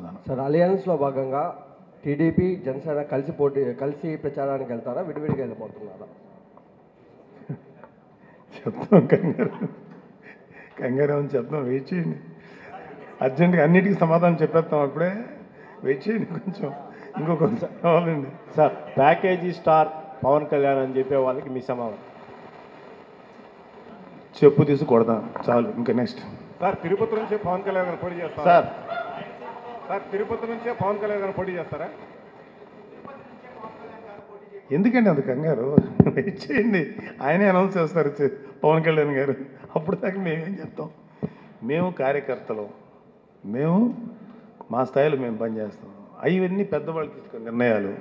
Sir అలయన్స్లో భాగంగా TDP Janasena కలిసి పోటీ కలిసి ప్రచారానికి వెళ్తారా? విడివిడిగా వెళ్ళిపోతున్నారా? చెప్తాం కంగారు. కంగారు అని చెప్తాం? వెయిట్ చేయండి. అర్జెంటుగా అన్నిటికీ సమాధానం చెప్పేస్తాం అప్పుడే. వెయిట్ చేయండి కొంచెం. ఇంకో కొంచెం కావాలండి. Sir package star Pawan Kalyan అని చెప్పే వాళ్ళకి మీ సమాధానం. చెప్పు తీసి కొడదాం చాలు ఇంకా నెక్స్ట్. సార్ తిరుపతి నుంచే పవన్ కళ్యాణ్ గారు పోటీ చేస్తారా. సార్ సార్ తిరుపతి నుంచే పవన్ కళ్యాణ్ గారు పోటీ చేస్తారా? ఎందుకండి అంత కంగారు? వెయిట్ చేయండి. ఆయనే అనౌన్స్ చేస్తారు పవన్ కళ్యాణ్ గారు. అప్పుడు దాకా మేమేం చెప్తాం? మేము కార్యకర్తలు. మేము మా స్థాయిలో మేము పనిచేస్తాం. అవన్నీ పెద్దవాళ్ళు తీసుకున్న నిర్ణయాలు.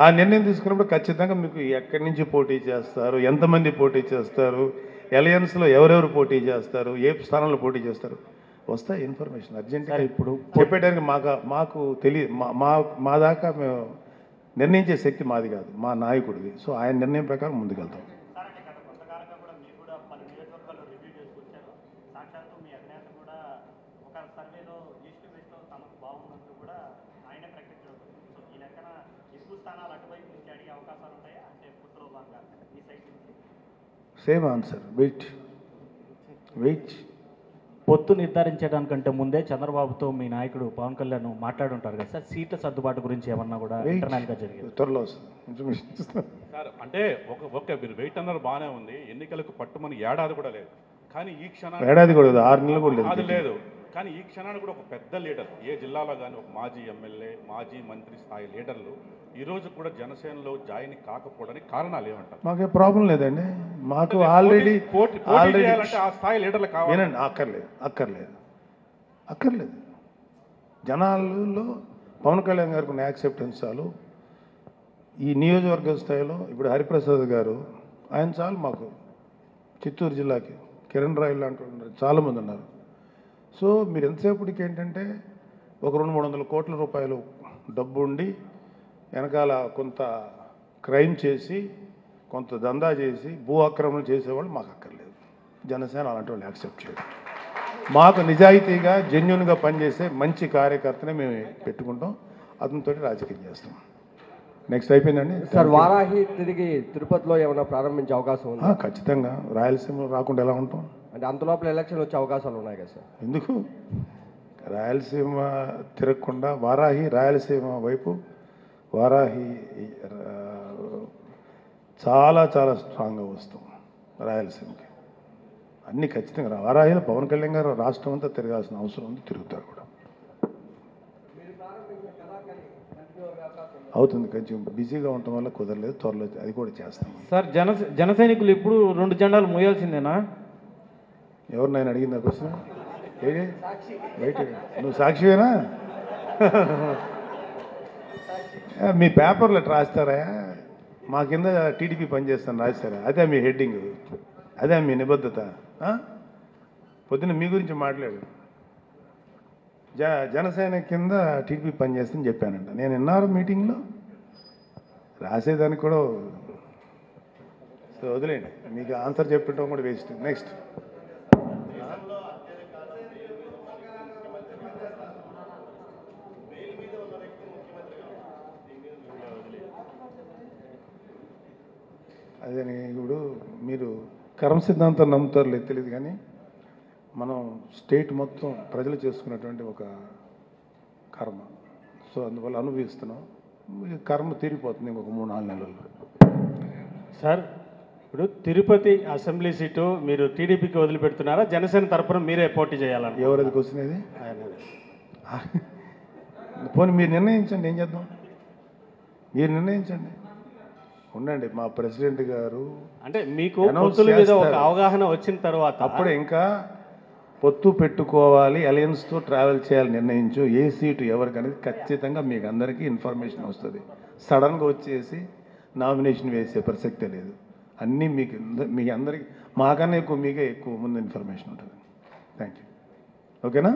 ఆ నిర్ణయం తీసుకున్నప్పుడు ఖచ్చితంగా మీకు ఎక్కడి నుంచి పోటీ చేస్తారు? ఎంతమంది పోటీ చేస్తారు? ఎలయన్స్లో ఎవరెవరు పోటీ చేస్తారు? ఏ స్థానంలో పోటీ చేస్తారు? వస్తాయి ఇన్ఫర్మేషన్ అర్జెంట్గా. ఇప్పుడు చెప్పేటానికి మాకు మాకు తెలియ మా- మా దాకా మేము నిర్ణయించే శక్తి మాది కాదు మా నాయకుడిది. సో ఆయన నిర్ణయం ప్రకారం ముందుకెళ్తాం. సేమ్ ఆన్సర్ వెయిట్ వెయిట్ పొత్తు నిర్ధారించడానికంటే ముందే చంద్రబాబుతో మీ నాయకుడు పవన్ కళ్యాణ్ మాట్లాడుంటారు కదా సార్ సీట్ల సర్దుబాటు గురించి ఏమన్నా కూడా ఇంటర్నల్గా జరిగింది? త్వరలో సార్ అంటే ఒక ఓకే మీరు వెయిట్ అన్నారు బాగానే ఉంది. ఎన్నికలకు పట్టుమని ఏడాది కూడా లేదు. కానీ ఈ క్షణానికి ఏడాది కూడా లేదు, ఆరు నెలలు కూడా అది లేదు లేదు. కానీ ఈ క్షణానికి కూడా ఒక పెద్ద లీడర్ ఏ జిల్లాలో కానీ ఒక మాజీ ఎమ్మెల్యే మాజీ మంత్రి స్థాయి లీడర్లు ఈ రోజు కూడా జనసేనలో జాయిన్ కాకపోవడానికి కారణాలు ఏమంటారు? మాకే ప్రాబ్లం లేదండి. మాకు ఆల్రెడీ ఆల్రెడీ ఆ స్థాయి లీడర్లు కావాలి. అక్కర్లేదు అక్కర్లేదు అక్కర్లేదు. జనాలలో పవన్ కళ్యాణ్ గారికి ఉన్న యాక్సెప్టెన్స్ చాలు. ఈ నియోజకవర్గ స్థాయిలో ఇప్పుడు హరిప్రసాద్ గారు ఆయన చాలు మాకు చిత్తూరు జిల్లాకి. కిరణ్ రాయ్ లాంటి చాలామంది ఉన్నారు. సో మీరు ఎంతసేపటికి ఏంటంటే ఒక రెండు మూడు వందల కోట్ల రూపాయలు డబ్బు ఉండి వెనకాల కొంత క్రైమ్ చేసి కొంత దందా చేసి భూ ఆక్రమణ చేసేవాళ్ళు మాకు అక్కర్లేదు. జనసేన అలాంటి వాళ్ళు యాక్సెప్ట్ చేయడం మాకు నిజాయితీగా జెన్యున్గా పనిచేసే మంచి కార్యకర్తనే మేము పెట్టుకుంటాం. అతనితోటి రాజకీయం చేస్తాం. నెక్స్ట్ అయిపోయిందండి సార్ వారాహి తిరిగి తిరుపతిలో ఏమైనా ప్రారంభించే అవకాశం ఉందా? ఖచ్చితంగా. రాయలసీమ రాకుండా ఎలా ఉంటాం? అంటే అంతలోపల ఎలక్షన్ వచ్చే అవకాశాలు ఉన్నాయి కదా సార్ ఎందుకు? రాయలసీమ తిరగకుండా వారాహి రాయలసీమ వైపు వారాహి చాలా చాలా స్ట్రాంగ్గా వస్తాం రాయలసీమకి. అన్ని ఖచ్చితంగా వారాహిలో పవన్ కళ్యాణ్ గారు రాష్ట్రం అంతా తిరగాల్సిన అవసరం ఉంది తిరుగుతారు కూడా. అవుతుంది. కొంచెం బిజీగా ఉండటం వల్ల కుదరలేదు. త్వరలో అది కూడా చేస్తాం. సార్ జన జన సైనికులు ఇప్పుడు రెండు జెండాలు మోయాల్సిందేనా? ఎవరు నేను అడిగింది ఆ క్వశ్చన్ ఏడి వెయిట్ నువ్వు సాక్షివేనా? మీ పేపర్లో రాస్తారా? మా కింద టీడీపీ పనిచేస్తాను రాస్తారా? అదే మీ హెడ్డింగ్. అదే మీ నిబద్ధత? పొద్దున్న మీ గురించి మాట్లాడు. జ జనసేన కింద టీడీపీ పనిచేస్తుందని చెప్పానంట. నేను విన్నారు మీటింగ్లో రాసేదానికి కూడా సో వదిలేండి మీకు ఆన్సర్ చెప్పడం కూడా వేస్ట్. నెక్స్ట్. అదే ఇప్పుడు మీరు కర్మ సిద్ధాంతం నమ్ముతారు లేదు తెలియదు కానీ మనం స్టేట్ మొత్తం ప్రజలు చేసుకున్నటువంటి ఒక కర్మ. సో అందువల్ల అనుభవిస్తున్నాం. ఈ కర్మ తీరిపోతుంది ఇంకొక మూడు నాలుగు నెలల్లో. సార్ ఇప్పుడు తిరుపతి అసెంబ్లీ సీటు మీరు టీడీపీకి వదిలిపెడుతున్నారా? జనసేన తరపున మీరే పోటీ చేయాలని ఎవరది క్వశ్చన్ ఇది? పోనీ మీరు నిర్ణయించండి ఏం చేద్దాం? మీరు నిర్ణయించండి. ఉండండి మా ప్రెసిడెంట్ గారు అంటే మీకు మీద ఒక. అవగాహన వచ్చిన తర్వాత అప్పుడే ఇంకా పొత్తు పెట్టుకోవాలి అలయన్స్తో ట్రావెల్ చేయాలని నిర్ణయించు ఏ సీటు ఎవరికి అనేది ఖచ్చితంగా మీకు అందరికీ ఇన్ఫర్మేషన్ వస్తుంది. సడన్గా వచ్చేసి నామినేషన్ వేసే ప్రసక్తే లేదు. అన్నీ మీకు మీ అందరికీ మాకన్నా ఎక్కువ మీకే ఎక్కువ ముందు ఇన్ఫర్మేషన్ ఉంటుంది. థ్యాంక్ యూ ఓకేనా